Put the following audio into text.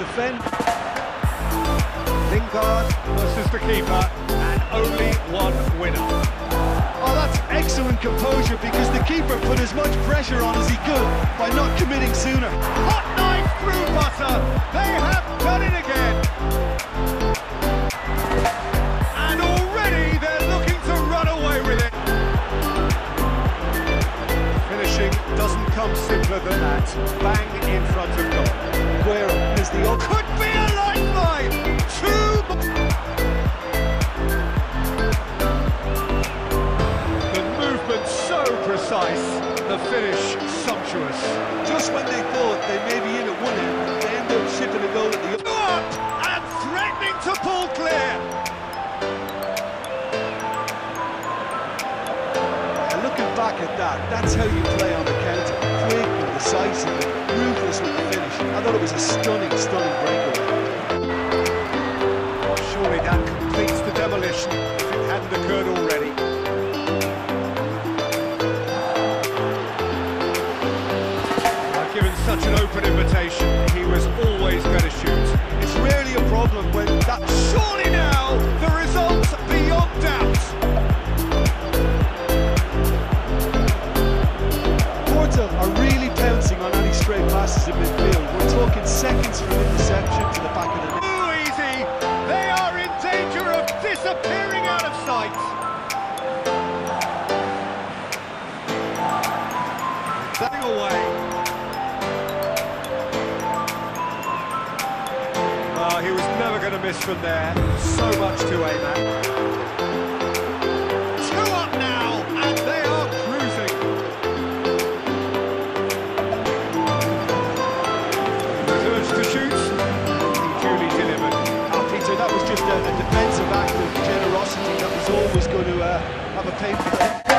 defend. Lingard versus the keeper, and only one winner. Oh, that's excellent composure because the keeper put as much pressure on as he could by not committing sooner. Hot knife through butter. They have done it again. And already they're looking to run away with it. Finishing doesn't come simpler than that. Bang in front of goal. The other? Could be a lifeline. Two. The movement so precise. The finish sumptuous. Just when they thought they may be in at one end, they end up shipping a goal at the other. And threatening to pull clear. And looking back at that, that's how you play on the counter. Quick and decisive ruthless with the finish. I thought it was a stunning away. Oh, he was never going to miss from there. So much to aim at. Two up now, and they are cruising. To shoot. Peter, that was just a, a defensive have a other for again.